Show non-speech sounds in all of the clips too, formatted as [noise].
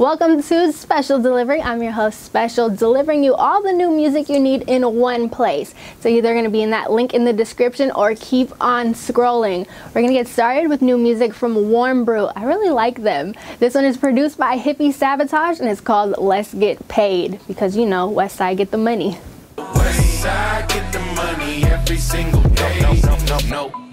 Welcome to Special Delivery. I'm your host, Special, delivering you all the new music you need in one place. So either going to be in that link in the description or keep on scrolling. We're going to get started with new music from Warm Brew. I really like them. This one is produced by Hippie Sabotage and it's called Let's Get Paid because you know, Westside get the money. Westside get the money every single day. No, no, no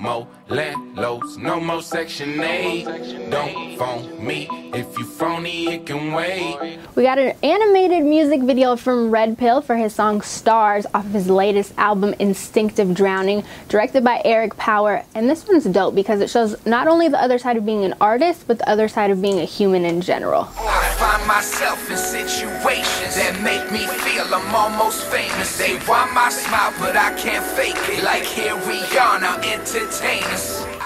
more landlords, no more Section 8. Don't phone me if you phony, it can wait. We got an animated music video from Red Pill for his song Stars off of his latest album Instinctive Drowning, directed by Eric Power. And this one's dope because it shows not only the other side of being an artist, but the other side of being a human in general. I find myself in situations that make me feel I'm almost famous. They want my smile, but I can't fake it. Like here we are now,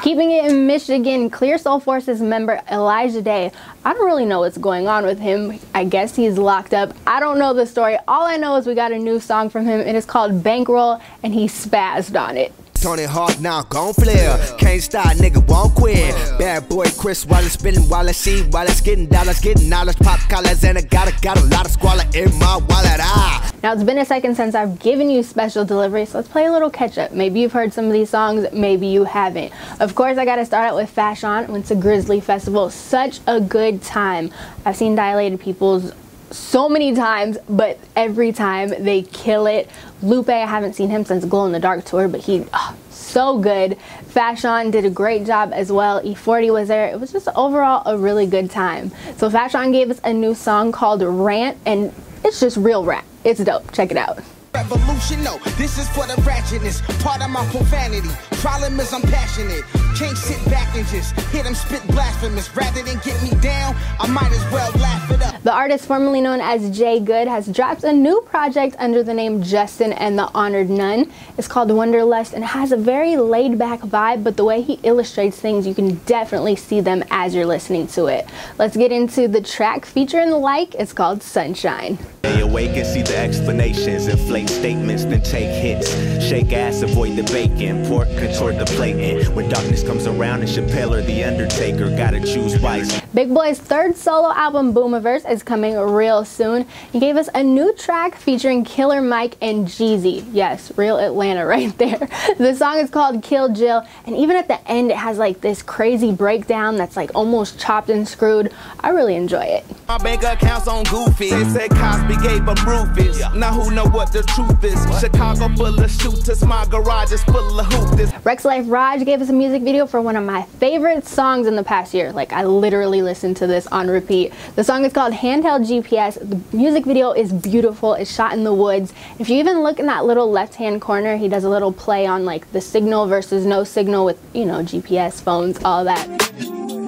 Keeping it in Michigan, Clear Soul Forces member Ilajide. I don't really know what's going on with him. I guess he's locked up. I don't know the story. All I know is we got a new song from him. It is called Bankroll, and he spazzed on it. Tony Hawk now gon' flare. Can't stop, nigga won't quit. Bad boy Chris it's spinning, while I see, while it's getting dollars, getting knowledge, pop collars, and I got a, got a lot of squalor in my wallet. Ah. Now it's been a second since I've given you special delivery, so let's play a little catch up. Maybe you've heard some of these songs, maybe you haven't. Of course, I gotta start out with Fashawn. Went to Grizzly Festival, such a good time. I've seen Dilated Peoples so many times, but every time they kill it. Lupe, I haven't seen him since Glow in the Dark tour, but he oh, so good. Fashawn did a great job as well. E40 was there. It was just overall a really good time. So Fashawn gave us a new song called Rant, and it's just real rap. It's dope. Check it out. Revolution, no, this is for the ratchetness, part of my profanity. Problem is I'm passionate, can't sit back and just hit them spit blasphemous. Rather than get me down, I might as well laugh it up. The artist formerly known as Jay Good has dropped a new project under the name Justin and the Honored None. It's called Wonderlust and has a very laid back vibe, but the way he illustrates things, you can definitely see them as you're listening to it. Let's get into the track featuring the like. It's called Sunshine. Stay awake and see the explanations, inflate statements, then take hits. Shake ass, avoid the bacon, pork contort the plating. When darkness comes around, it's Chappelle or The Undertaker, gotta choose wise. Big Boi's third solo album, Boomiverse, is coming real soon. He gave us a new track featuring Killer Mike and Jeezy. Yes, real Atlanta [laughs] right there. The song is called Kill Jill, and even at the end, it has like this crazy breakdown that's like almost chopped and screwed. I really enjoy it. My bank account's on Goofy. They said Cosby gave him Rufus. Now who know what the truth is? Chicago full of shooters. My garage is full of hoopers. Rexx Life Raj gave us a music video for one of my favorite songs in the past year. Like I literally listened to this on repeat. The song is called Handheld GPS. The music video is beautiful. It's shot in the woods. If you even look in that little left-hand corner, he does a little play on like the signal versus no signal with, you know, GPS phones, all that.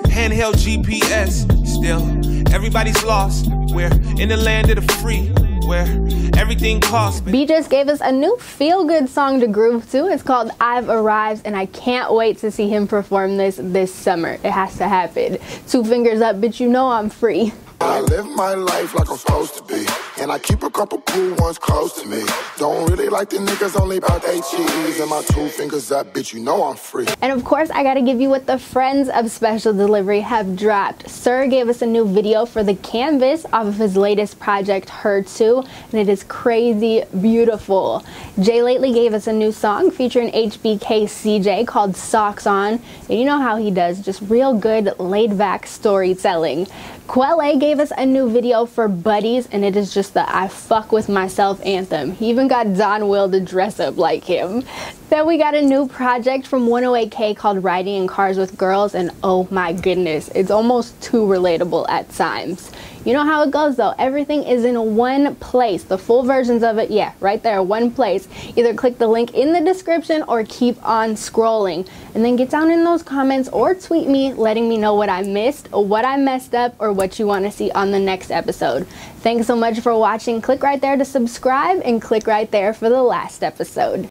Handheld GPS. Still, everybody's lost. We're in the land of the free. Where everything costs. Beejus gave us a new feel good song to groove to. It's called I've Arrived, and I can't wait to see him perform this this summer. It has to happen. Two fingers up, bitch, you know I'm free. I live my life like I'm supposed to be. And I keep a couple cool ones close to me. Don't really like the niggas only about they cheese. And my two fingers up, bitch, you know I'm free. And of course, I gotta give you what the friends of Special Delivery have dropped. Sir gave us a new video for the canvas off of his latest project, Her 2, and it is crazy beautiful. Jay lately gave us a new song featuring HBK CJ called Socks On. And you know how he does, just real good, laid back storytelling. Quelle gave us a new video for Buddies, and it is just the I fuck with myself anthem. He even got Don Will to dress up like him. Then we got a new project from 108K called Riding in Cars with Girls, and oh my goodness, it's almost too relatable at times. You know how it goes though. Everything is in one place. The full versions of it, yeah, right there, one place. Either click the link in the description or keep on scrolling. And then get down in those comments or tweet me letting me know what I missed, what I messed up, or what you want to see on the next episode. Thanks so much for watching. Click right there to subscribe and click right there for the last episode.